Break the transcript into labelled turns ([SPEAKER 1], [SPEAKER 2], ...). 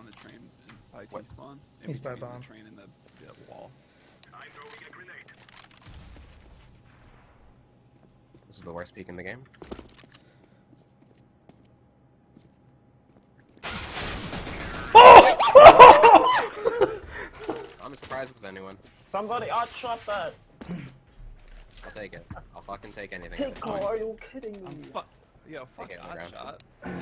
[SPEAKER 1] on the train in- by
[SPEAKER 2] What?
[SPEAKER 1] T-spawn. in
[SPEAKER 3] He's by bomb.
[SPEAKER 1] The train and the, the wall. I'm throwing a grenade.
[SPEAKER 2] This is the worst peek in the game. Oh! I'm as surprised as anyone.
[SPEAKER 4] Somebody out shot that.
[SPEAKER 2] I'll take it. I'll fucking take anything at
[SPEAKER 4] Pico, are you kidding me?
[SPEAKER 1] I'm fu- Yo, fuck
[SPEAKER 2] Okay,
[SPEAKER 1] that shot.